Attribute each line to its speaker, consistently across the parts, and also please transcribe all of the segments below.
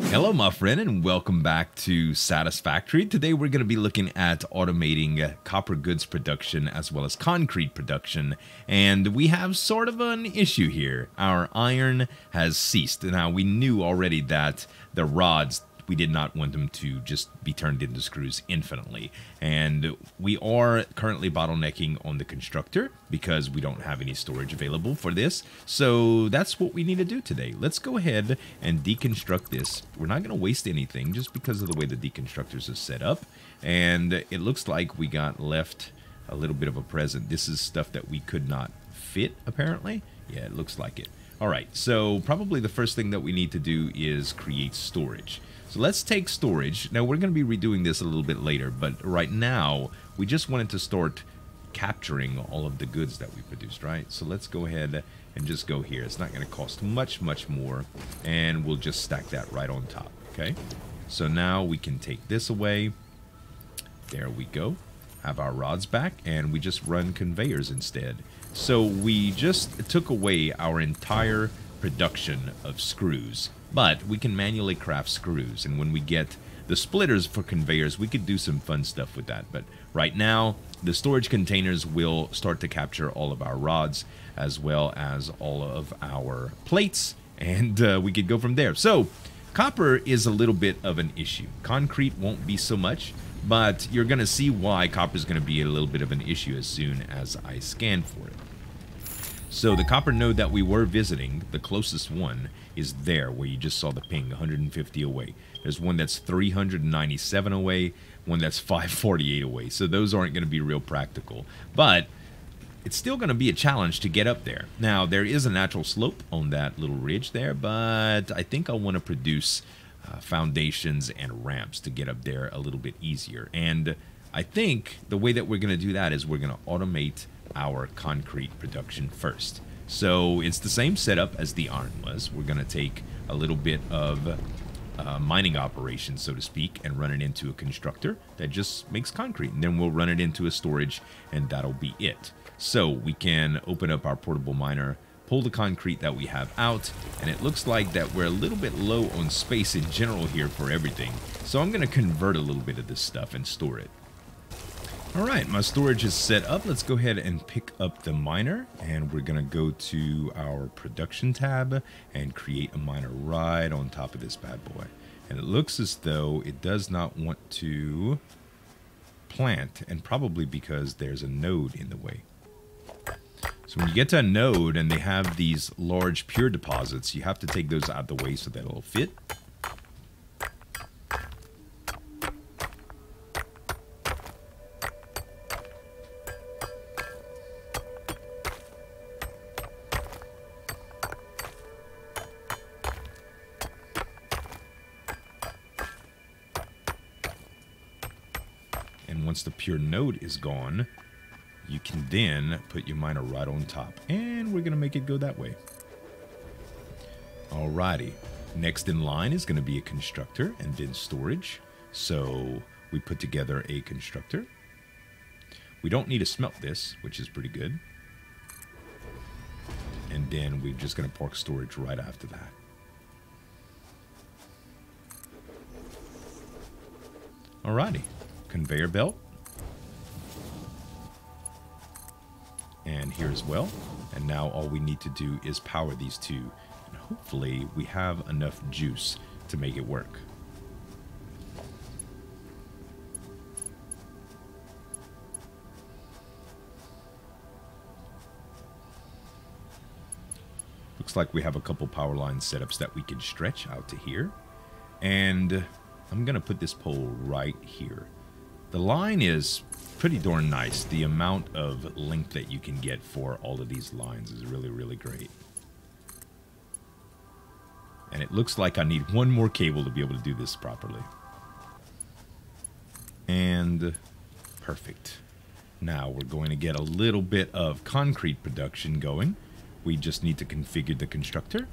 Speaker 1: Hello, my friend, and welcome back to Satisfactory. Today, we're going to be looking at automating uh, copper goods production as well as concrete production. And we have sort of an issue here. Our iron has ceased. Now, we knew already that the rods we did not want them to just be turned into screws infinitely. And we are currently bottlenecking on the constructor because we don't have any storage available for this. So that's what we need to do today. Let's go ahead and deconstruct this. We're not going to waste anything just because of the way the deconstructors are set up. And it looks like we got left a little bit of a present. This is stuff that we could not fit, apparently. Yeah, it looks like it. All right, so probably the first thing that we need to do is create storage. So let's take storage. Now we're going to be redoing this a little bit later, but right now we just wanted to start capturing all of the goods that we produced, right? So let's go ahead and just go here. It's not going to cost much, much more, and we'll just stack that right on top, okay? So now we can take this away. There we go. Have our rods back, and we just run conveyors instead. So we just took away our entire production of screws but we can manually craft screws, and when we get the splitters for conveyors, we could do some fun stuff with that. But right now, the storage containers will start to capture all of our rods as well as all of our plates, and uh, we could go from there. So, copper is a little bit of an issue. Concrete won't be so much, but you're going to see why copper is going to be a little bit of an issue as soon as I scan for it. So the copper node that we were visiting, the closest one, is there where you just saw the ping, 150 away. There's one that's 397 away, one that's 548 away. So those aren't going to be real practical. But it's still going to be a challenge to get up there. Now, there is a natural slope on that little ridge there, but I think I want to produce uh, foundations and ramps to get up there a little bit easier. And I think the way that we're going to do that is we're going to automate our concrete production first. So it's the same setup as the iron was. We're going to take a little bit of uh, mining operation, so to speak, and run it into a constructor that just makes concrete. And then we'll run it into a storage, and that'll be it. So we can open up our portable miner, pull the concrete that we have out, and it looks like that we're a little bit low on space in general here for everything. So I'm going to convert a little bit of this stuff and store it. Alright, my storage is set up. Let's go ahead and pick up the miner. And we're going to go to our production tab and create a miner right on top of this bad boy. And it looks as though it does not want to plant, and probably because there's a node in the way. So when you get to a node and they have these large pure deposits, you have to take those out of the way so that it'll fit. Pure node is gone, you can then put your miner right on top. And we're going to make it go that way. Alrighty. Next in line is going to be a constructor and then storage. So we put together a constructor. We don't need to smelt this, which is pretty good. And then we're just going to park storage right after that. Alrighty conveyor belt. And here as well. And now all we need to do is power these two. And hopefully we have enough juice to make it work. Looks like we have a couple power line setups that we can stretch out to here. And I'm going to put this pole right here. The line is pretty darn nice. The amount of length that you can get for all of these lines is really, really great. And it looks like I need one more cable to be able to do this properly. And perfect. Now we're going to get a little bit of concrete production going. We just need to configure the constructor.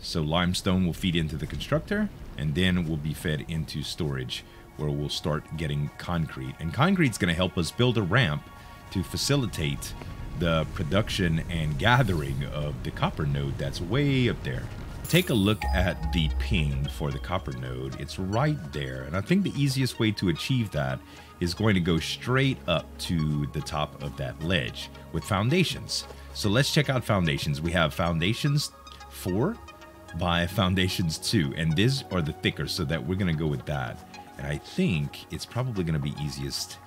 Speaker 1: So limestone will feed into the constructor and then will be fed into storage where we'll start getting concrete. And concrete's going to help us build a ramp to facilitate the production and gathering of the copper node that's way up there. take a look at the ping for the copper node, it's right there. And I think the easiest way to achieve that is going to go straight up to the top of that ledge with foundations. So let's check out foundations. We have foundations 4 by foundations 2, and these are the thicker, so that we're going to go with that. And I think it's probably going to be easiest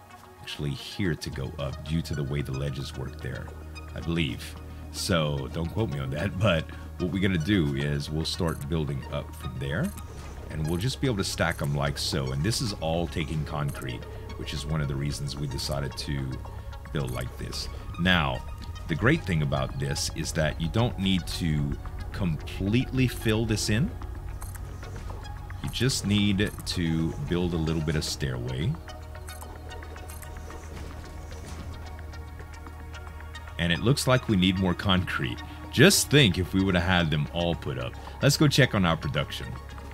Speaker 1: actually here to go up due to the way the ledges work there, I believe. So don't quote me on that, but what we're going to do is we'll start building up from there and we'll just be able to stack them like so. And this is all taking concrete which is one of the reasons we decided to build like this. Now, the great thing about this is that you don't need to completely fill this in. Just need to build a little bit of stairway. And it looks like we need more concrete. Just think if we would have had them all put up. Let's go check on our production.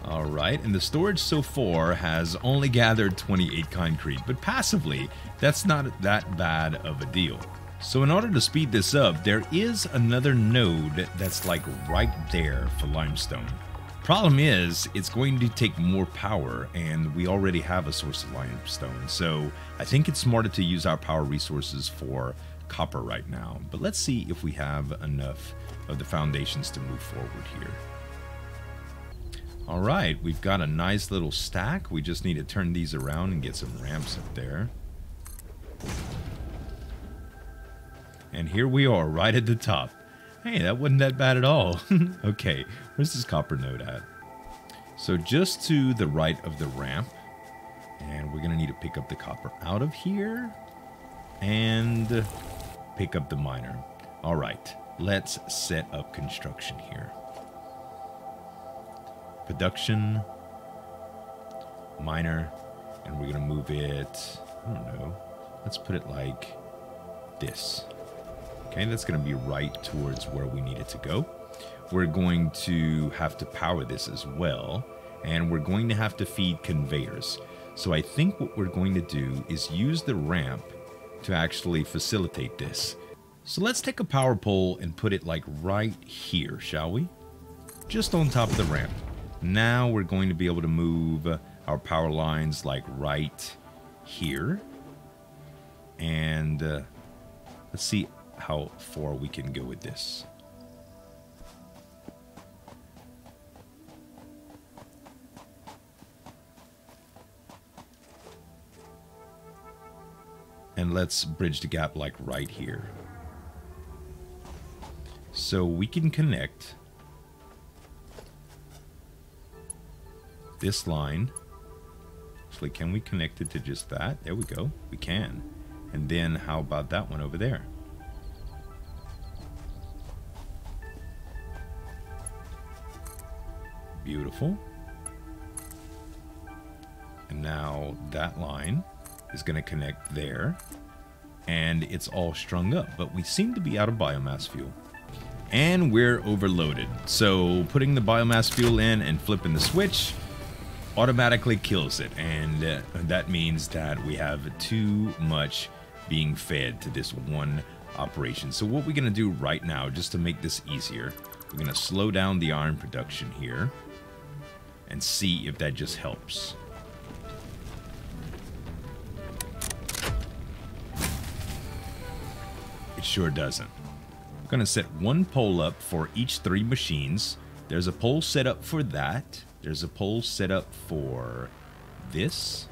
Speaker 1: All right, and the storage so far has only gathered 28 concrete, but passively, that's not that bad of a deal. So in order to speed this up, there is another node that's like right there for limestone. Problem is, it's going to take more power, and we already have a source of limestone, so I think it's smarter to use our power resources for copper right now. But let's see if we have enough of the foundations to move forward here. All right, we've got a nice little stack. We just need to turn these around and get some ramps up there. And here we are, right at the top. Hey, that wasn't that bad at all. okay, where's this copper node at? So just to the right of the ramp, and we're to need to pick up the copper out of here and pick up the miner. All right, let's set up construction here production, miner, and we're gonna move it, I don't know, let's put it like this. Okay, that's gonna be right towards where we need it to go. We're going to have to power this as well, and we're going to have to feed conveyors. So I think what we're going to do is use the ramp to actually facilitate this. So let's take a power pole and put it like right here, shall we? Just on top of the ramp. Now we're going to be able to move our power lines like right here. And uh, let's see how far we can go with this. And let's bridge the gap like right here. So we can connect this line. Actually, can we connect it to just that? There we go. We can. And then how about that one over there? Beautiful. And now that line is going to connect there. And it's all strung up, but we seem to be out of biomass fuel. And we're overloaded. So putting the biomass fuel in and flipping the switch automatically kills it. And uh, that means that we have too much being fed to this one operation. So what we're going to do right now, just to make this easier, we're going to slow down the iron production here and see if that just helps. It sure doesn't. I'm to set one pole up for each three machines. There's a pole set up for that. There's a pole set up for this.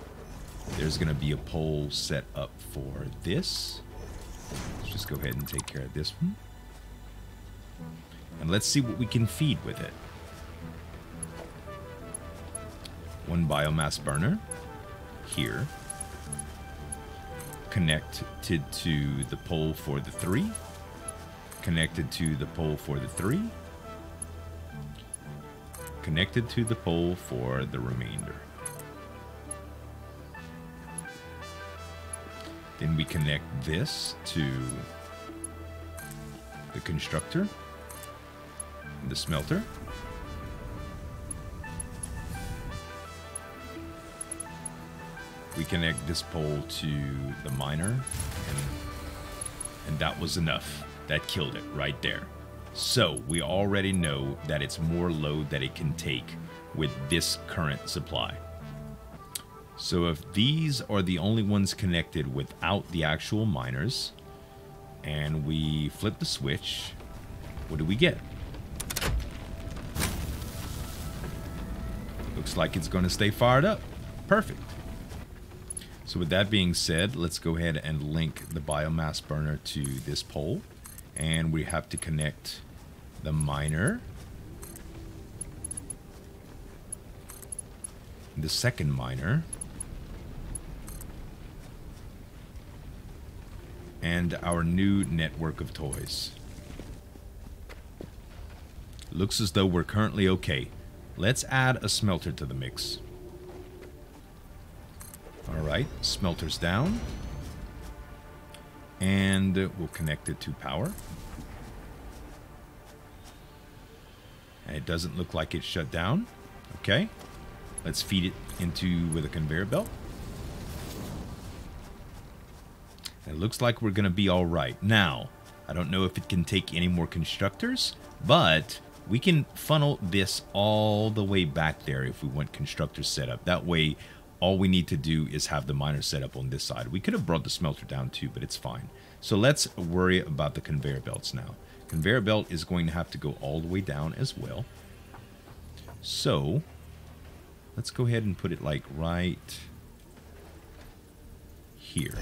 Speaker 1: There's to be a pole set up for this. Let's just go ahead and take care of this one. And let's see what we can feed with it. One biomass burner here. Connected to the pole for the three. Connected to the pole for the three connected to the pole for the remainder. Then we connect this to the constructor, the smelter. We connect this pole to the miner, and, and that was enough. That killed it right there. So we already know that it's more load that it can take with this current supply. So if these are the only ones connected without the actual miners, and we flip the switch, what do we get? Looks like it's going to stay fired up. Perfect. So with that being said, let's go ahead and link the biomass burner to this pole. And we have to connect the miner. The second miner. and our new network of toys. Looks as though we're currently okay. Let's add a smelter to the mix. Alright, smelter's down. And we'll connect it to power. And it doesn't look like it's shut down. Okay. Let's feed it into with a conveyor belt. It looks like we're going to be all right. Now, I don't know if it can take any more constructors, but we can funnel this all the way back there if we want constructors set up. That way, all we need to do is have the miner set up on this side. We could have brought the smelter down too, but it's fine. So let's worry about the conveyor belts now. Conveyor belt is going to have to go all the way down as well. So, let's go ahead and put it like right here.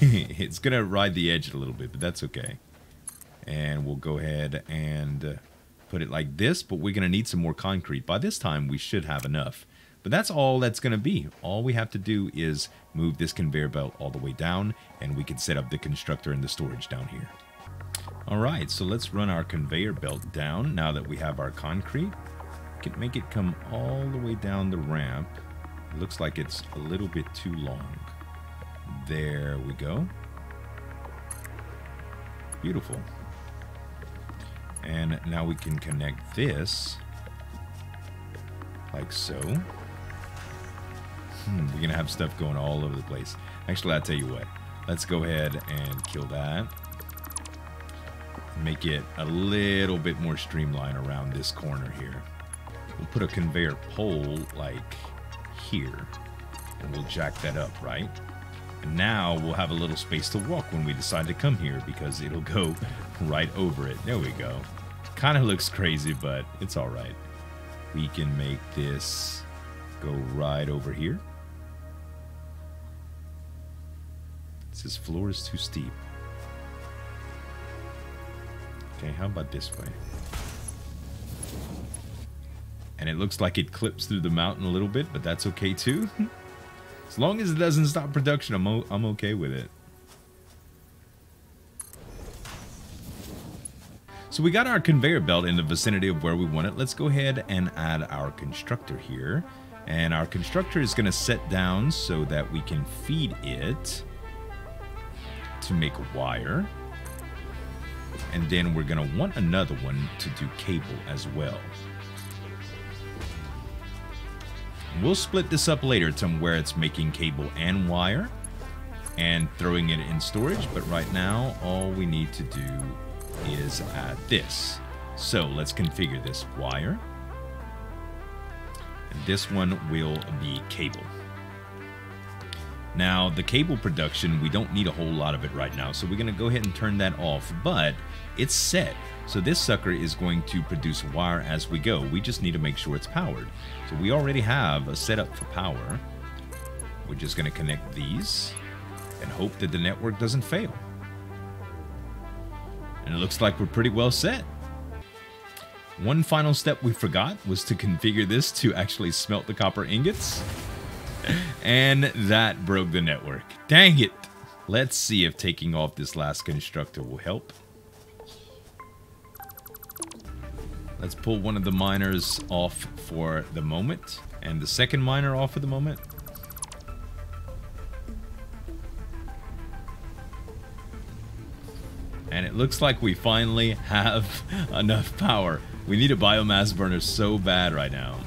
Speaker 1: it's going to ride the edge a little bit, but that's okay. And we'll go ahead and uh, put it like this, but we're going to need some more concrete. By this time, we should have enough. But that's all that's going to be. All we have to do is move this conveyor belt all the way down, and we can set up the constructor and the storage down here. All right, so let's run our conveyor belt down now that we have our concrete. We can make it come all the way down the ramp. It looks like it's a little bit too long. There we go. Beautiful. And now we can connect this like so. Hmm, we're gonna have stuff going all over the place. Actually, I'll tell you what. Let's go ahead and kill that. Make it a little bit more streamlined around this corner here. We'll put a conveyor pole like here. And we'll jack that up, right? And now we'll have a little space to walk when we decide to come here because it'll go right over it. There we go. Kind of looks crazy, but it's all right. We can make this go right over here. This floor is too steep. Okay, how about this way? And it looks like it clips through the mountain a little bit, but that's okay too. As long as it doesn't stop production, I'm, I'm okay with it. So we got our conveyor belt in the vicinity of where we want it. Let's go ahead and add our constructor here. And our constructor is going to set down so that we can feed it to make wire. And then we're going to want another one to do cable as well. We'll split this up later to where it's making cable and wire and throwing it in storage, but right now all we need to do is add this. So let's configure this wire. And this one will be cable. Now, the cable production, we don't need a whole lot of it right now, so we're going to go ahead and turn that off, but it's set. So this sucker is going to produce wire as we go. We just need to make sure it's powered. So we already have a setup for power. We're just going to connect these and hope that the network doesn't fail. And it looks like we're pretty well set. One final step we forgot was to configure this to actually smelt the copper ingots. And that broke the network. Dang it! Let's see if taking off this last constructor will help. Let's pull one of the miners off for the moment. And the second miner off for the moment. And it looks like we finally have enough power. We need a biomass burner so bad right now.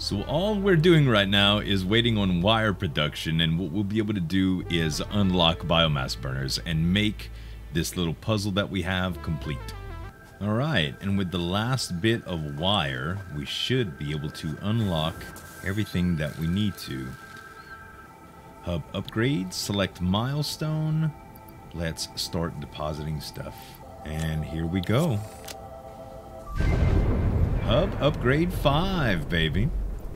Speaker 1: So all we're doing right now is waiting on wire production and what we'll be able to do is unlock biomass burners and make this little puzzle that we have complete. All right, and with the last bit of wire, we should be able to unlock everything that we need to. Hub upgrade, select milestone. Let's start depositing stuff. And here we go. Hub upgrade 5, baby.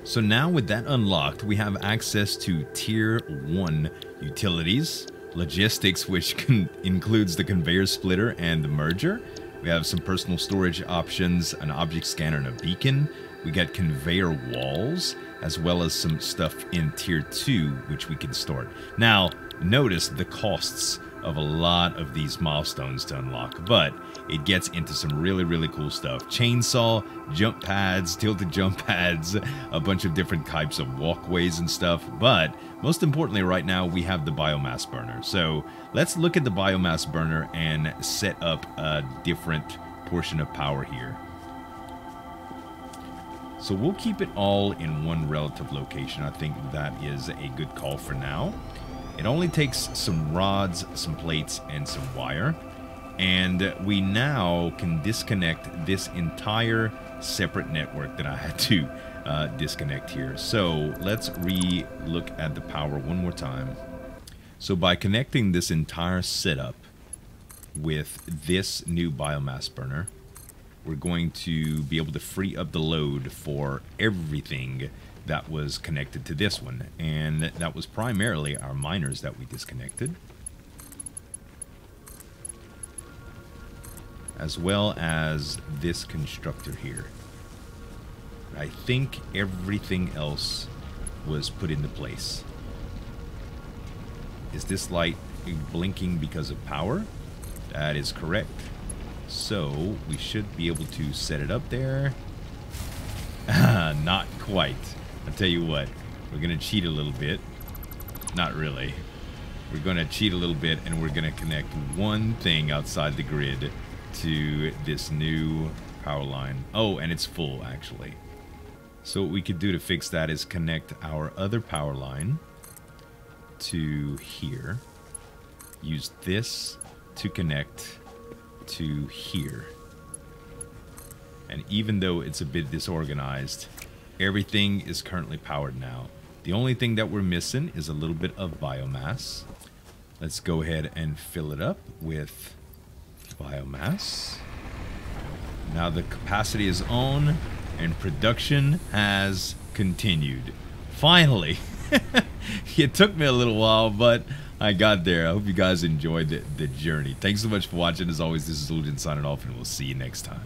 Speaker 1: So now with that unlocked, we have access to tier 1 utilities, logistics, which includes the conveyor splitter and the merger, we have some personal storage options, an object scanner, and a beacon. We got conveyor walls, as well as some stuff in tier 2, which we can store. Now, notice the costs of a lot of these milestones to unlock, but it gets into some really, really cool stuff. Chainsaw, jump pads, tilted jump pads, a bunch of different types of walkways and stuff. But most importantly, right now, we have the biomass burner. So let's look at the biomass burner and set up a different portion of power here. So we'll keep it all in one relative location. I think that is a good call for now. It only takes some rods, some plates, and some wire. And we now can disconnect this entire separate network that I had to uh, disconnect here. So let's re-look at the power one more time. So by connecting this entire setup with this new biomass burner, we're going to be able to free up the load for everything that was connected to this one. And that was primarily our miners that we disconnected. As well as this constructor here. I think everything else was put into place. Is this light blinking because of power? That is correct. So we should be able to set it up there. Not quite. I'll tell you what, we're going to cheat a little bit. Not really. We're going to cheat a little bit and we're going to connect one thing outside the grid to this new power line. Oh, and it's full actually. So what we could do to fix that is connect our other power line to here. Use this to connect to here. And even though it's a bit disorganized, Everything is currently powered now. The only thing that we're missing is a little bit of biomass. Let's go ahead and fill it up with biomass. Now the capacity is on and production has continued. Finally! it took me a little while, but I got there. I hope you guys enjoyed the, the journey. Thanks so much for watching. As always, this is Illusion signing off, and we'll see you next time.